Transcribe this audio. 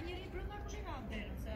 Ani ryb, czy wanderca?